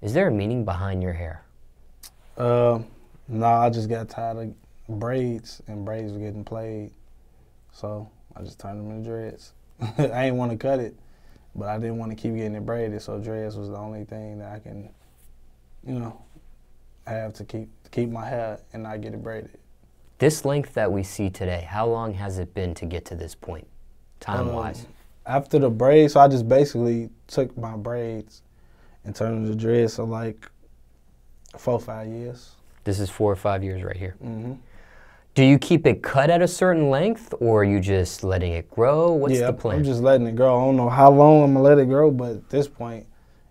Is there a meaning behind your hair? Uh, no, I just got tired of braids, and braids were getting played. So I just turned them into dreads. I didn't want to cut it, but I didn't want to keep getting it braided, so dreads was the only thing that I can, you know, have to keep keep my hair and not get it braided. This length that we see today, how long has it been to get to this point, time wise? Um, after the braids, so I just basically took my braids and terms of to dreads. So like four five years. This is four or five years right here. hmm Do you keep it cut at a certain length, or are you just letting it grow? What's yeah, the plan? I'm just letting it grow. I don't know how long I'm gonna let it grow, but at this point,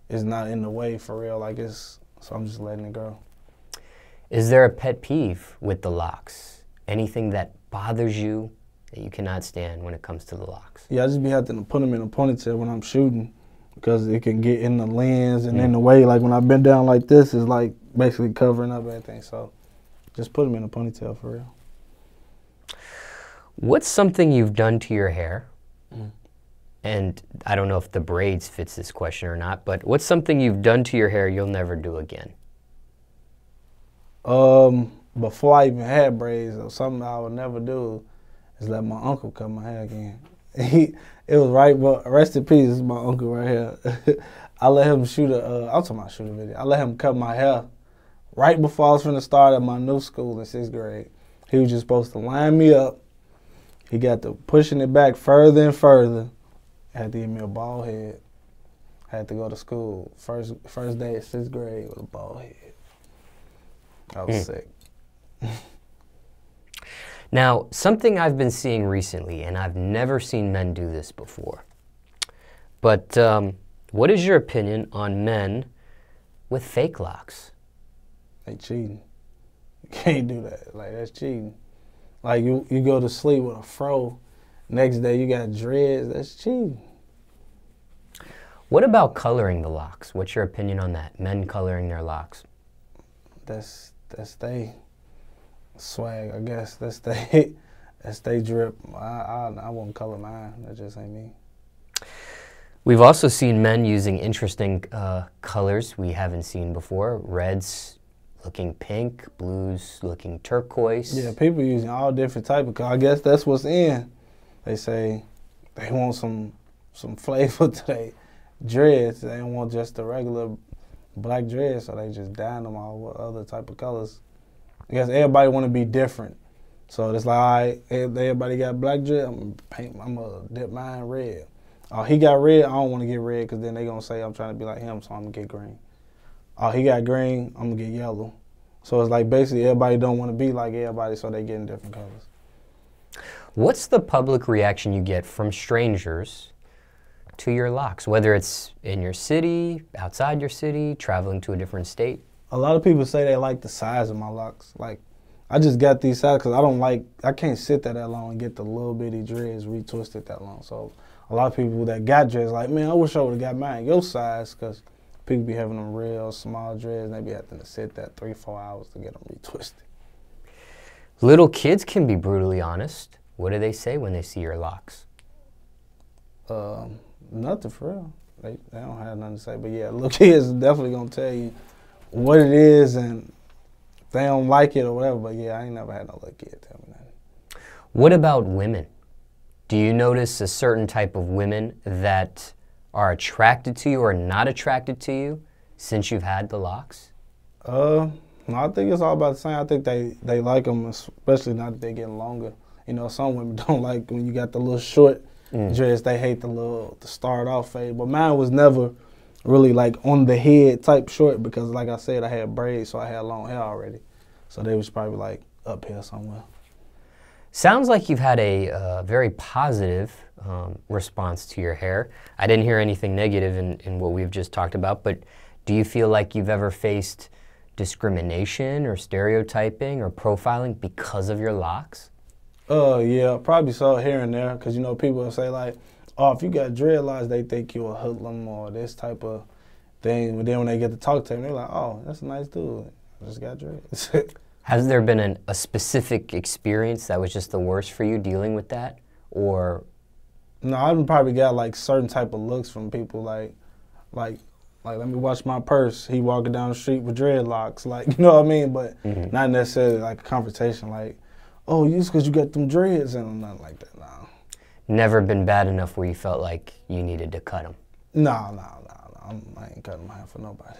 it's not in the way for real. Like it's, so I'm just letting it grow. Is there a pet peeve with the locks? Anything that bothers you that you cannot stand when it comes to the locks? Yeah, I just be having to put them in a ponytail when I'm shooting because it can get in the lens and in the way. Like when I bend down like this, it's like basically covering up everything. So just put them in a ponytail for real. What's something you've done to your hair? Mm. And I don't know if the braids fits this question or not, but what's something you've done to your hair you'll never do again? Um, before I even had braids, or something I would never do is let my uncle cut my hair again. He, it was right, but rest in peace, this is my uncle right here. I let him shoot a, uh, I'm talking about shoot a video. I let him cut my hair right before I was finna start at my new school in sixth grade. He was just supposed to line me up. He got to pushing it back further and further. Had to give me a bald head. Had to go to school. First first day of sixth grade with a bald head. I was Mm. sick. Now, something I've been seeing recently, and I've never seen men do this before, but um, what is your opinion on men with fake locks? They cheating. You can't do that. Like that's cheating. Like you, you go to sleep with a fro, next day you got dreads. That's cheating. What about coloring the locks? What's your opinion on that? Men coloring their locks? That's that's they swag. I guess that's they that's they drip. I I, I won't color mine. That just ain't me. We've also seen men using interesting uh, colors we haven't seen before. Reds looking pink, blues looking turquoise. Yeah, people using all different type of. color. I guess that's what's in. They say they want some some flavor to their dreads. They don't want just the regular black dreads, so they just dye them all with other type of colors. I guess everybody want to be different, so it's like all right, everybody got black dread. I'm gonna paint. I'm gonna dip mine red. Oh, he got red. I don't want to get red because then they gonna say I'm trying to be like him, so I'm gonna get green. Oh, he got green. I'm gonna get yellow. So it's like basically everybody don't want to be like everybody, so they getting different colors. What's the public reaction you get from strangers to your locks? Whether it's in your city, outside your city, traveling to a different state? A lot of people say they like the size of my locks. Like, I just got these size because I don't like, I can't sit there that long and get the little bitty dreads retwisted that long. So a lot of people that got dreads like, man, I wish I would have got mine your size because people be having them real small dreads and they be having to sit that three, four hours to get them retwisted. Little kids can be brutally honest. What do they say when they see your locks? Um, nothing for real. They, they don't have nothing to say. But yeah, little kids definitely gonna tell you what it is and if they don't like it or whatever. But yeah, I ain't never had no little kid tell me nothing. What about women? Do you notice a certain type of women that are attracted to you or not attracted to you since you've had the locks? Uh, no, I think it's all about the same. I think they, they like them, especially now that they're getting longer. You know, some women don't like when you got the little short Mm. dress. They hate the little the start off fade. But mine was never really like on the head type short because, like I said, I had braids, so I had long hair already. So they was probably like up here somewhere. Sounds like you've had a uh, very positive um, response to your hair. I didn't hear anything negative in, in what we've just talked about, but do you feel like you've ever faced discrimination or stereotyping or profiling because of your locks? Uh, yeah, probably so here and there, cause you know people will say like, oh, if you got dreadlocks, they think you're a hoodlum or this type of thing. But then when they get to talk to him, they're like, oh, that's a nice dude. I just got dreads. Has there been an, a specific experience that was just the worst for you dealing with that? Or no, I've probably got like certain type of looks from people like, like, Like, let me watch my purse. He walking down the street with dreadlocks. Like, you know what I mean? But Mhm. not necessarily like a confrontation. Like, oh, you because you got them dreads and nothing like that. No, Never been bad enough where you felt like you needed to cut him. no, no, no, no. I ain't cutting my hair for nobody.